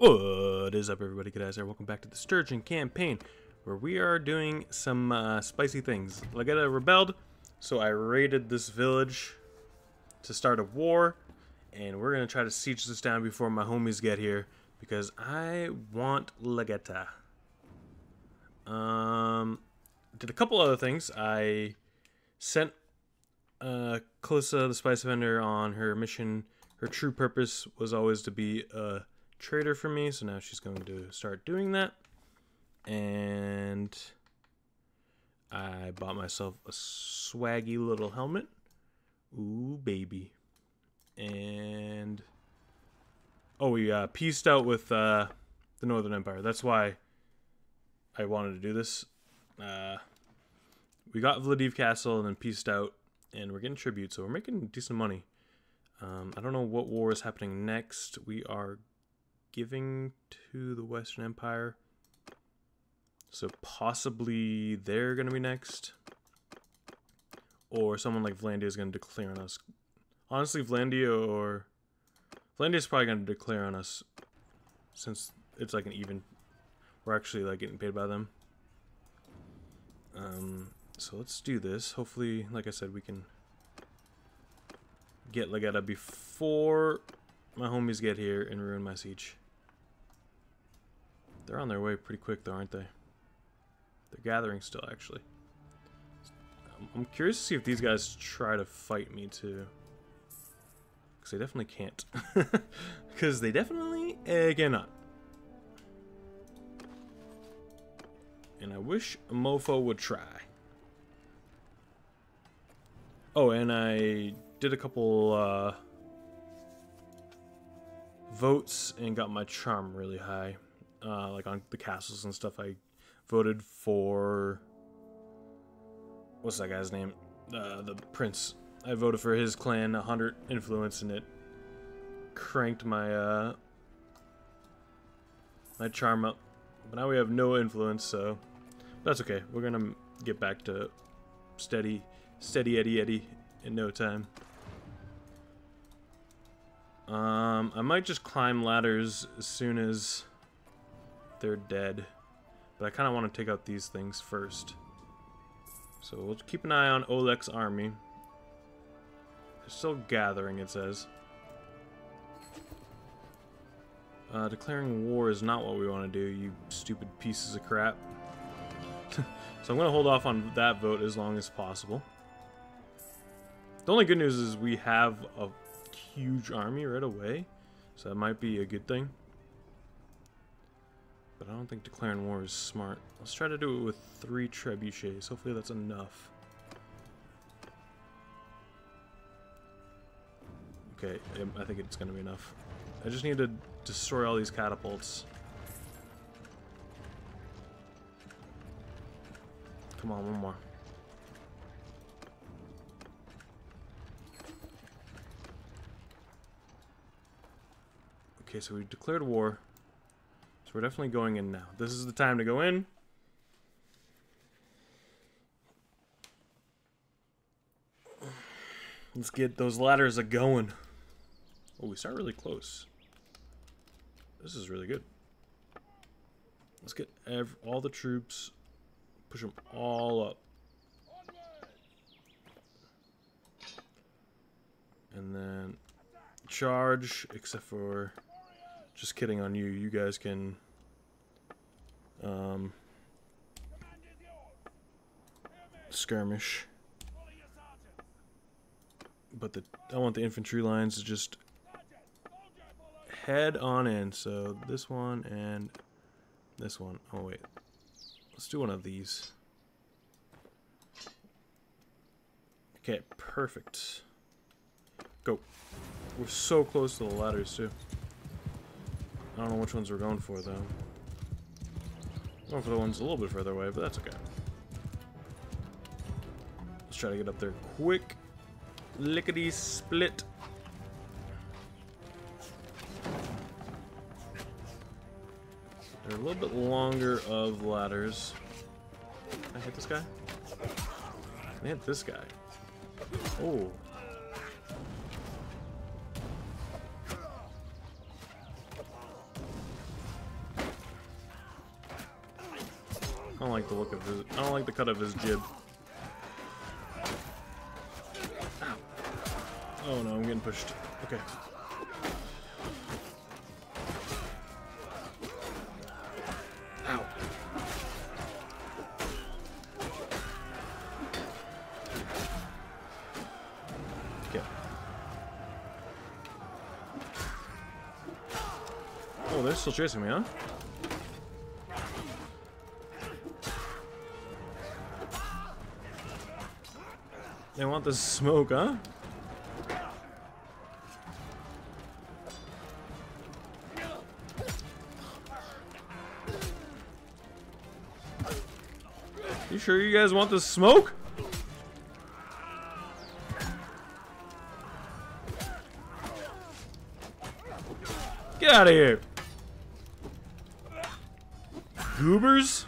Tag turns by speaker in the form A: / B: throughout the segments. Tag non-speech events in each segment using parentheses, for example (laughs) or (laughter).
A: What is up, everybody? Good here. Welcome back to the Sturgian campaign, where we are doing some uh, spicy things. Lageta rebelled, so I raided this village to start a war, and we're gonna try to siege this down before my homies get here because I want Lageta. Um, did a couple other things. I sent uh, Kalissa, the spice vendor, on her mission. Her true purpose was always to be a trader for me, so now she's going to start doing that. And I bought myself a swaggy little helmet. Ooh, baby. And oh, we uh, pieced out with uh, the Northern Empire. That's why I wanted to do this. Uh, we got Vladiv Castle and then pieced out, and we're getting tribute, so we're making decent money. Um, I don't know what war is happening next. We are giving to the Western Empire. So possibly they're going to be next. Or someone like Vlandia is going to declare on us. Honestly, Vlandia or... Vlandia is probably going to declare on us. Since it's like an even... We're actually like getting paid by them. Um, so let's do this. Hopefully, like I said, we can get Lageta before my homies get here and ruin my siege. They're on their way pretty quick though, aren't they? They're gathering still, actually. I'm curious to see if these guys try to fight me too. Because they definitely can't. (laughs) Because they definitely uh, cannot. And I wish mofo would try. Oh, and I did a couple uh, votes and got my charm really high. Uh, like on the castles and stuff, I voted for what's that guy's name? Uh, the prince. I voted for his clan, 100 influence, and it cranked my uh, my charm up. But now we have no influence, so that's okay. We're gonna get back to steady, steady Eddie Eddie in no time. Um, I might just climb ladders as soon as they're dead. But I kind of want to take out these things first. So we'll keep an eye on Oleg's army. They're still gathering, it says. Uh, declaring war is not what we want to do, you stupid pieces of crap. (laughs) so I'm going to hold off on that vote as long as possible. The only good news is we have a huge army right away, so that might be a good thing. But I don't think declaring war is smart. Let's try to do it with three trebuchets. Hopefully that's enough. Okay, um, I think it's going to be enough. I just need to destroy all these catapults. Come on, one more. Okay, so we declared war. So we're definitely going in now. This is the time to go in. Let's get those ladders a going. Oh, we start really close. This is really good. Let's get all the troops, push them all up. And then charge, except for just kidding on you. You guys can um, skirmish. But the I want the infantry lines to just head on in. So this one and this one. Oh wait. Let's do one of these. Okay, perfect. Go. We're so close to the ladders too. I don't know which ones we're going for, though. Going for the ones a little bit further away, but that's okay. Let's try to get up there quick. Lickety split. They're a little bit longer of ladders. Can I hit this guy? I hit this guy? Oh, like the look of his. I don't like the cut of his jib. Oh no, I'm getting pushed. Okay. Ow. Okay. Oh, they're still chasing me, huh? They want the smoke, huh? You sure you guys want the smoke? Get out of here. Goobers?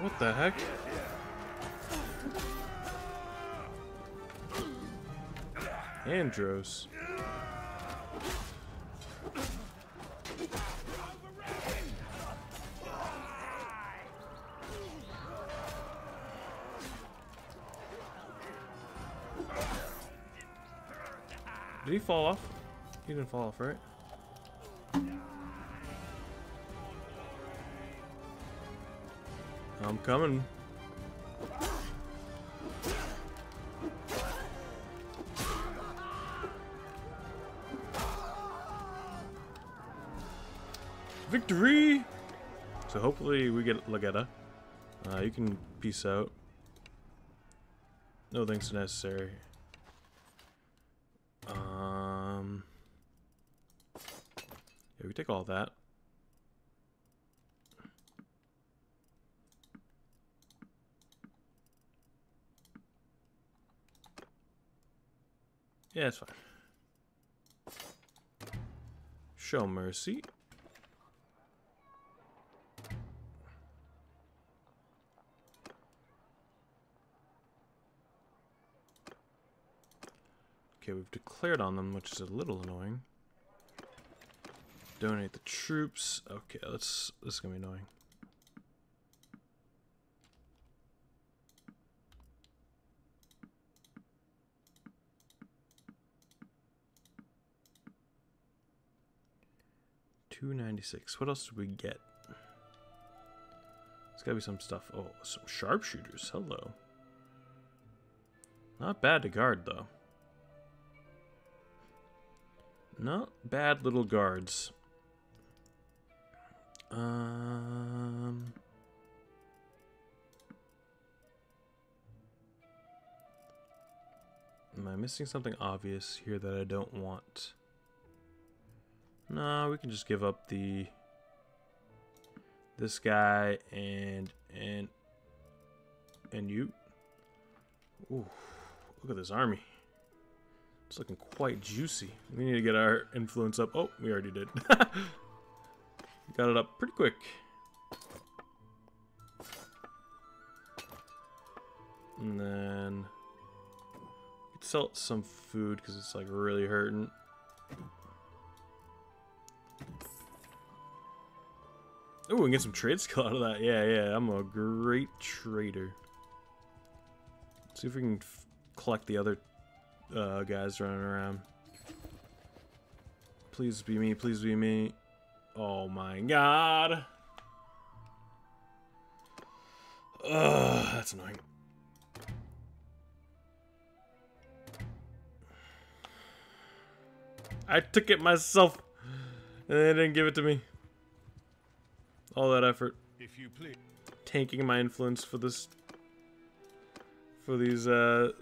A: What the heck? Andros. Did he fall off? He didn't fall off, right? I'm coming. Victory! So hopefully we get Lageta. Uh, you can peace out. No thanks necessary. Um, yeah, we take all that. Yeah, it's fine. Show mercy. Okay, we've declared on them, which is a little annoying. Donate the troops. Okay, let's. This is gonna be annoying. Two ninety six. What else did we get? There's gotta be some stuff. Oh, some sharpshooters. Hello. Not bad to guard though. Not bad little guards. Um. Am I missing something obvious here that I don't want? No, we can just give up the this guy and and and you. Ooh, look at this army. It's looking quite juicy. We need to get our influence up. Oh, we already did. (laughs) Got it up pretty quick. And then sell some food because it's like really hurting. Oh, we can get some trade skill (laughs) out of that. Yeah, yeah, I'm a great trader. Let's see if we can collect the other uh, guys running around. Please be me, please be me. Oh my god. Ugh, that's annoying. I took it myself, and they didn't give it to me. All that effort.
B: If you please.
A: Tanking my influence for this, for these uh,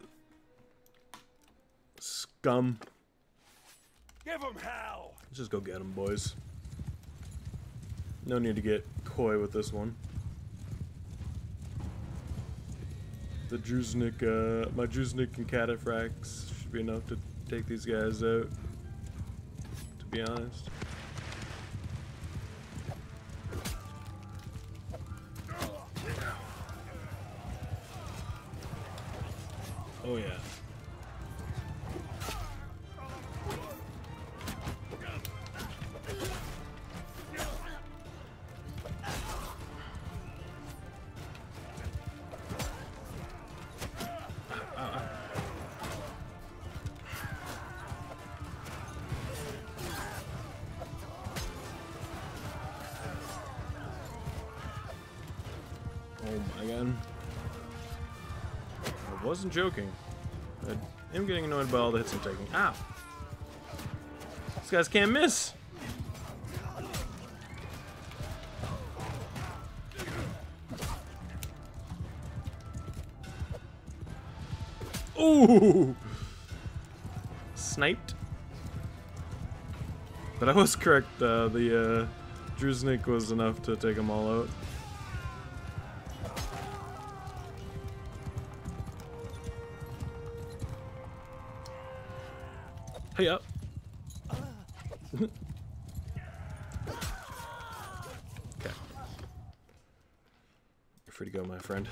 A: scum.
B: Give them hell.
A: Let's just go get them, boys. No need to get coy with this one. the Druzhnik, uh, my Druzhnik and Cataphracts should be enough to take these guys out. To be honest. Oh yeah. Wasn't joking. I am getting annoyed by all the hits I'm taking. Ow! These guys can't miss! Ooh! Sniped. But I was correct, uh, the uh, was enough to take them all out. Hey up. okay. You're free to go, my friend.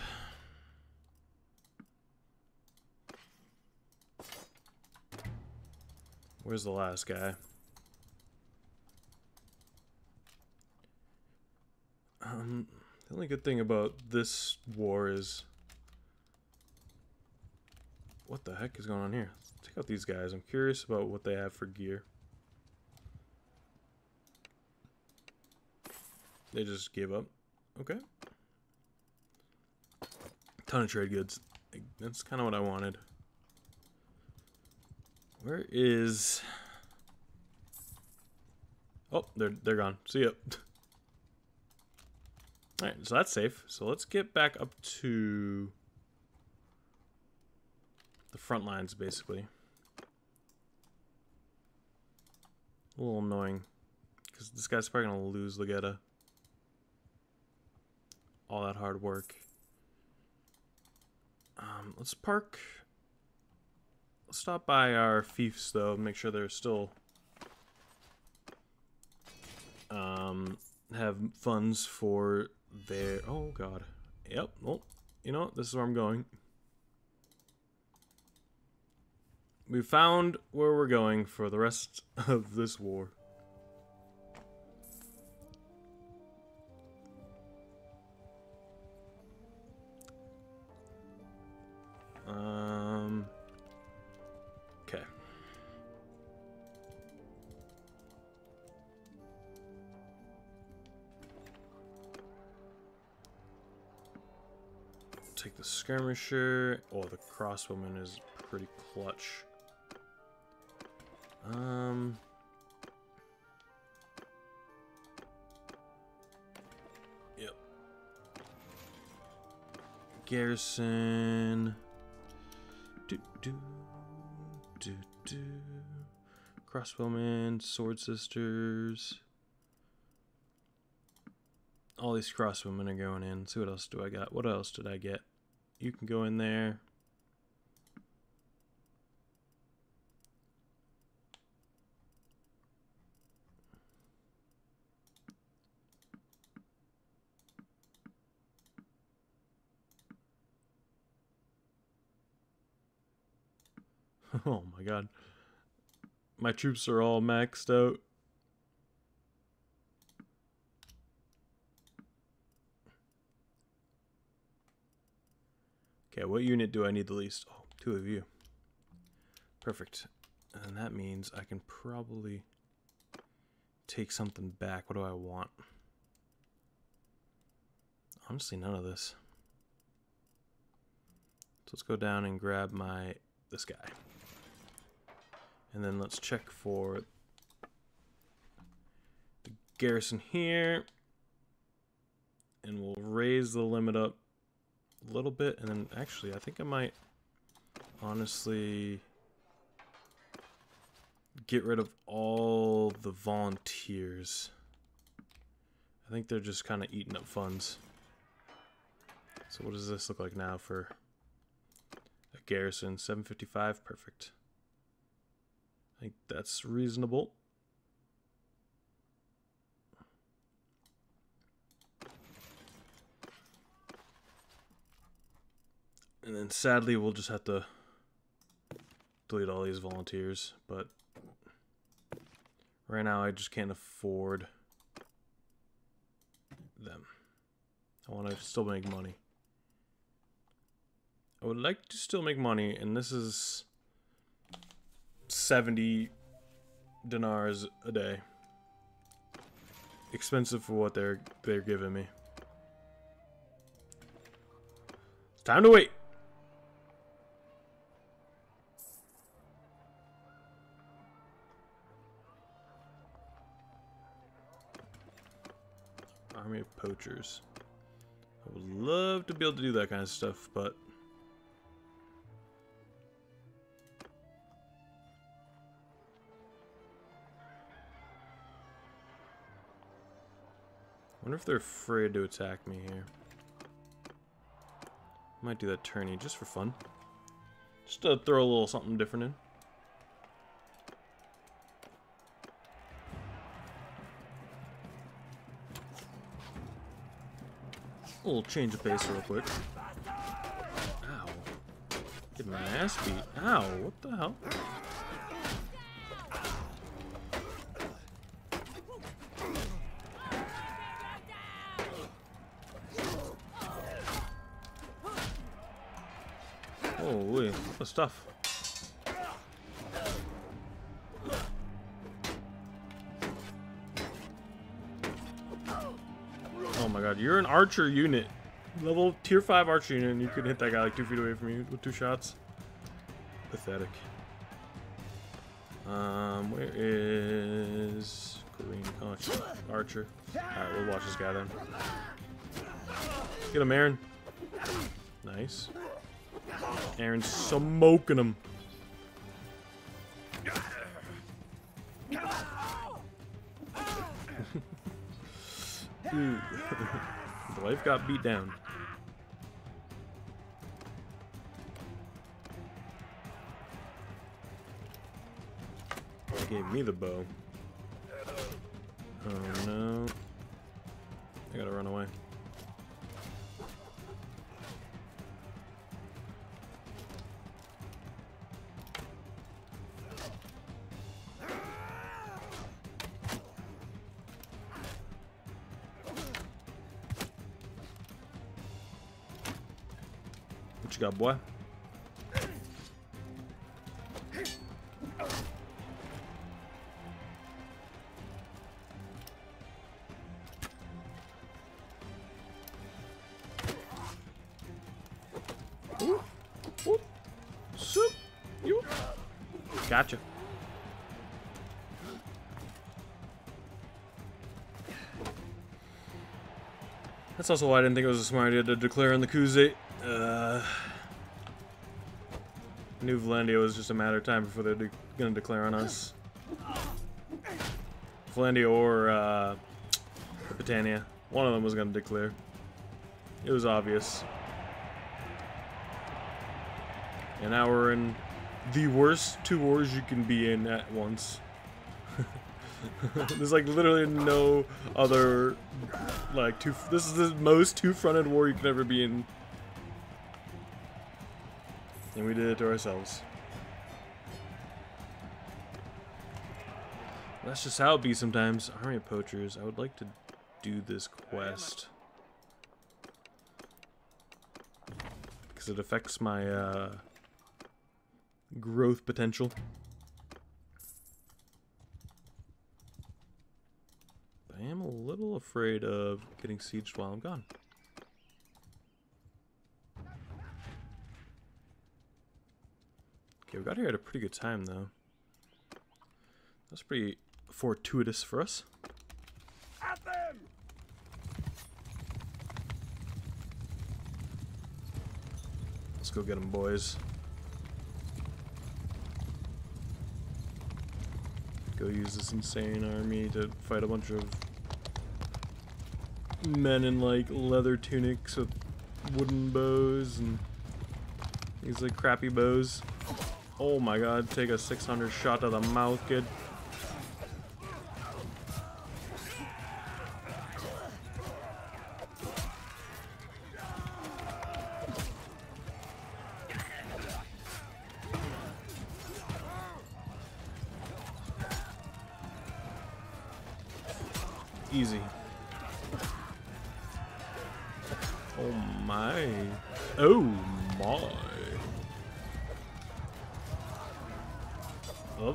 A: Where's the last guy? Um, the only good thing about this war is... What the heck is going on here? Check out these guys. I'm curious about what they have for gear. They just gave up. Okay. Ton of trade goods. That's kind of what I wanted. Where is... Oh, they're, they're gone. See ya. (laughs) Alright, so that's safe. So let's get back up to the front lines, basically. A little annoying. Because this guy's probably going to lose Lageta. All that hard work. Um, let's park... Let's stop by our fiefs, though, make sure they're still... Um, have funds for their... Oh, God. Yep, well, you know, this is where I'm going. We found where we're going for the rest (laughs) of this war. Um. Okay. Take the skirmisher. Oh, the crossbowman is pretty clutch. Um. Yep. Garrison. Do do do do. Crossbowmen, sword sisters. All these crossbowmen are going in. See what else do I got? What else did I get? You can go in there. (laughs) Oh my god. My troops are all maxed out. Okay, what unit do I need the least? Oh, two of you. Perfect. And that means I can probably take something back. What do I want? Honestly, none of this. So let's go down and grab my this guy. And then let's check for the garrison here. And we'll raise the limit up a little bit. And then actually, I think I might honestly get rid of all the volunteers. I think they're just kind of eating up funds. So what does this look like now for a garrison. 755, perfect. I think that's reasonable. And then sadly, we'll just have to delete all these volunteers, but right now I just can't afford them. I want to still make money. I would like to still make money, and this is 70 dinars a day. Expensive for what they're they're giving me. Time to wait. Army of poachers. I would love to be able to do that kind of stuff, but wonder if they're afraid to attack me here. Might do that tourney just for fun. Just to throw a little something different in. A little change of pace real quick. Ow. Get my ass beat. Ow, what the hell? Stuff? Oh my god, you're an archer unit. Level tier 5 archer unit, and you could hit that guy like two feet away from you with two shots. Pathetic. Um, where is Green Archer? Archer. Alright, we'll watch this guy then. Get him, Aaron. Nice. Aaron's smoking him. The (laughs) wife got beat down. They gave me the bow. Oh no. I gotta run away. What you got, boy? Ooh, ooh, soup, you. Gotcha. That's also why I didn't think it was a smart idea to declare on the Khuzait. Uh, I knew Valandia was just a matter of time before they're de gonna declare on us. Valandia or uh, Battania. One of them was gonna declare. It was obvious. And now we're in the worst two wars you can be in at once. (laughs) (laughs) There's like literally no other like two. This is the most two-fronted war you could ever be in. And we did it to ourselves. That's just how it be sometimes. Army of Poachers. I would like to do this quest. Because it affects my uh, growth potential. I am a little afraid of getting sieged while I'm gone. Okay, we got here at a pretty good time, though. That's pretty fortuitous for us.
B: At them!
A: Let's go get them, boys. Go use this insane army to fight a bunch of men in like leather tunics with wooden bows and These like crappy bows. Oh my god, take a 600 shot to the mouth, kid.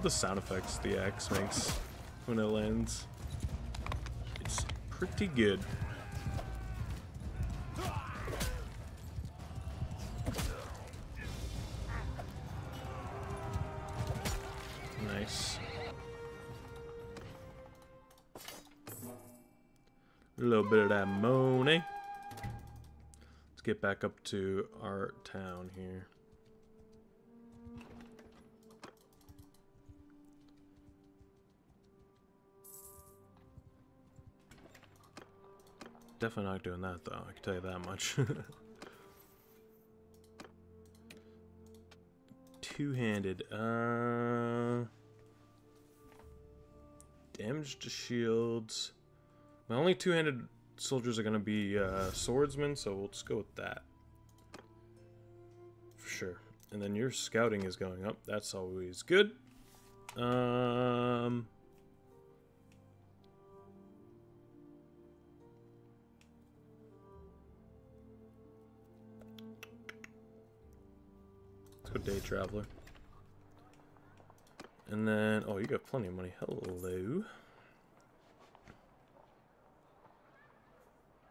A: The sound effects the axe makes when it lands. It's pretty good. Nice. A little bit of that money. Let's get back up to our town here. Definitely not doing that though, I can tell you that much. (laughs) Two-handed. Uh damage to shields. My only two-handed soldiers are gonna be uh, swordsmen, so we'll just go with that. For sure. And then your scouting is going up. That's always good. Um... Let's go day traveler. And then, oh, you got plenty of money. Hello.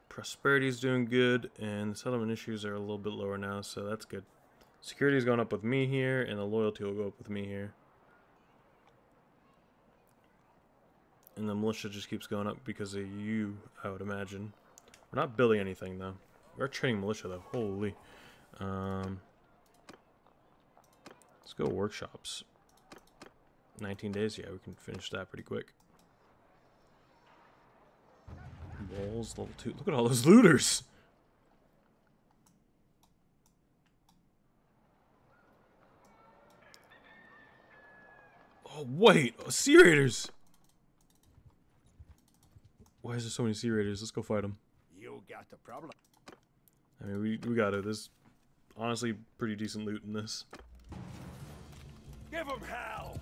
A: Prosperity's doing good, and settlement issues are a little bit lower now, so that's good. Security's going up with me here, and the loyalty will go up with me here. And the militia just keeps going up because of you, I would imagine. We're not building anything, though. We're training militia, though. Holy. Um, let's go workshops. 19 days, yeah, we can finish that pretty quick. Walls, level 2. Look at all those looters! Oh, wait! Oh, sea Raiders! Why is there so many Sea Raiders? Let's go fight them.
B: You got a problem.
A: I mean, we, we got it. There's honestly pretty decent loot in this.
B: Give him hell!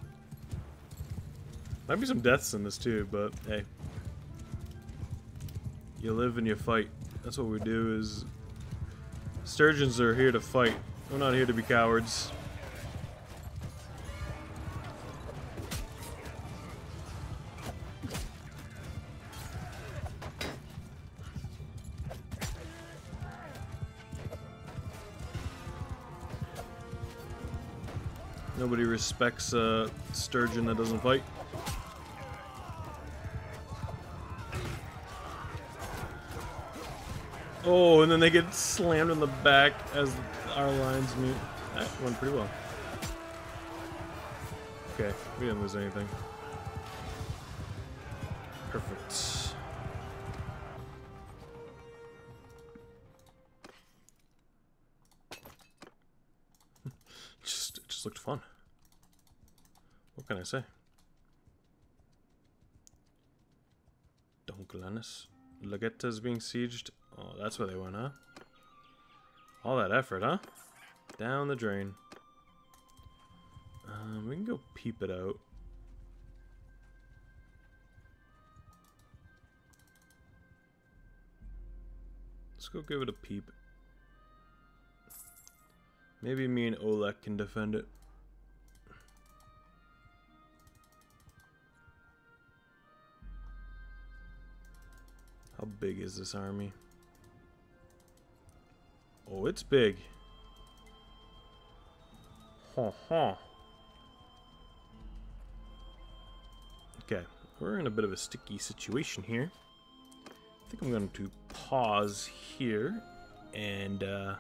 A: Might be some deaths in this too, but hey. You live and you fight. That's what we do is... Sturgians are here to fight. We're not here to be cowards. Respects a Sturgian that doesn't fight. Oh, and then they get slammed in the back as our lines meet. That went pretty well. Okay, we didn't lose anything. Perfect. What can I say? Donklanis. Lageta being sieged. Oh, that's where they went, huh? All that effort, huh? Down the drain. Um, we can go peep it out. Let's go give it a peep. Maybe me and Oleg can defend it. Is this army? Oh, it's big. Ha ha. Okay, we're in a bit of a sticky situation here. I think I'm going to pause here and uh,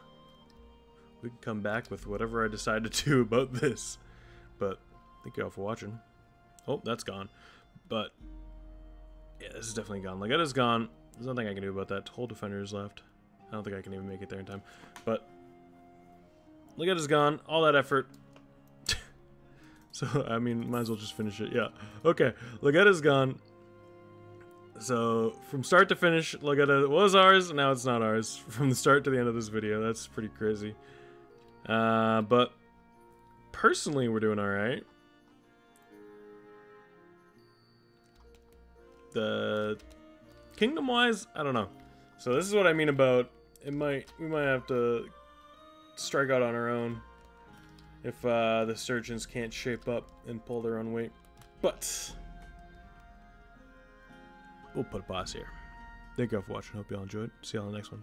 A: we can come back with whatever I decide to (laughs) do about this. But thank you all for watching. Oh, that's gone. But yeah, this is definitely gone. Like, it is gone. There's nothing I can do about that. Whole defender is left. I don't think I can even make it there in time. But Lageta's gone. All that effort. (laughs) so, I mean, might as well just finish it. Yeah. Okay. Lageta's gone. So, from start to finish, Lageta was ours. Now it's not ours. (laughs) From the start to the end of this video. That's pretty crazy. Uh, but personally, we're doing alright. The kingdom wise, I don't know. So this is what I mean about it might we might have to strike out on our own if uh, the Sturgians can't shape up and pull their own weight. But we'll put a pause here. Thank you all for watching. Hope you all enjoyed. See you in the next one.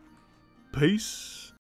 A: Peace.